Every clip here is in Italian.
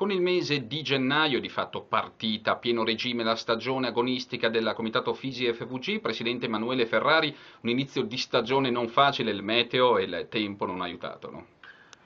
Con il mese di gennaio, di fatto partita a pieno regime la stagione agonistica del Comitato Fisi FVG, Presidente Emanuele Ferrari, un inizio di stagione non facile, il meteo e il tempo non ha aiutato, no?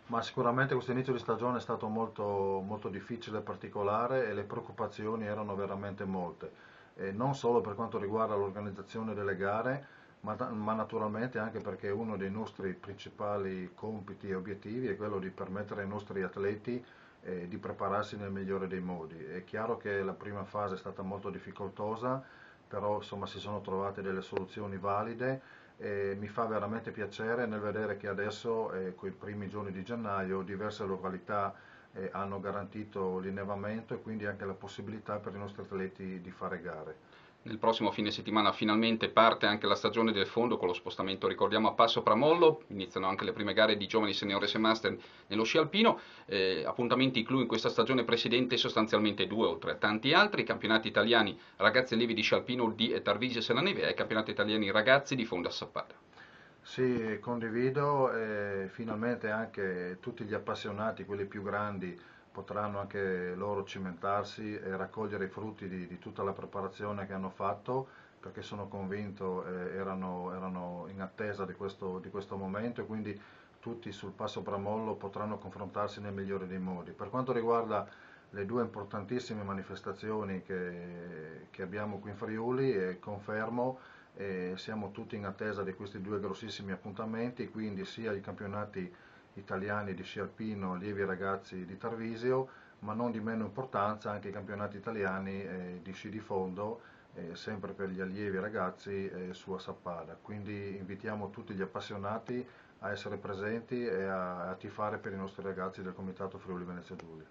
Ma sicuramente questo inizio di stagione è stato molto, molto difficile e particolare e le preoccupazioni erano veramente molte, e non solo per quanto riguarda l'organizzazione delle gare, ma, ma, naturalmente anche perché uno dei nostri principali compiti e obiettivi è quello di permettere ai nostri atleti eh, di prepararsi nel migliore dei modi. È chiaro che la prima fase è stata molto difficoltosa, però insomma si sono trovate delle soluzioni valide e mi fa veramente piacere nel vedere che adesso, eh, con i primi giorni di gennaio, diverse località eh, hanno garantito l'innevamento e quindi anche la possibilità per i nostri atleti di fare gare. Nel prossimo fine settimana finalmente parte anche la stagione del fondo con lo spostamento, ricordiamo, a Passo Pramollo, iniziano anche le prime gare di giovani seniores e master nello sci alpino, eh, appuntamenti clou in questa stagione precedente sostanzialmente due oltre a tanti altri, campionati italiani ragazzi allievi di sci alpino di e Selaneve e i campionati italiani ragazzi di fondo a Sappada. Sì, condivido e finalmente anche tutti gli appassionati, quelli più grandi, potranno anche loro cimentarsi e raccogliere i frutti di, di tutta la preparazione che hanno fatto perché sono convinto eh, erano, erano, in attesa di questo, di questo, momento e quindi tutti sul passo Bramollo potranno confrontarsi nel migliore dei modi. Per quanto riguarda le due importantissime manifestazioni che, che abbiamo qui in Friuli, eh, confermo eh, siamo tutti in attesa di questi due grossissimi appuntamenti, quindi sia i campionati italiani di sci alpino allievi ragazzi di Tarvisio, ma non di meno importanza anche i campionati italiani eh, di sci di fondo, eh, sempre per gli allievi ragazzi eh, su a Sappada. Quindi invitiamo tutti gli appassionati a essere presenti e a, a tifare per i nostri ragazzi del Comitato Friuli Venezia Giulia.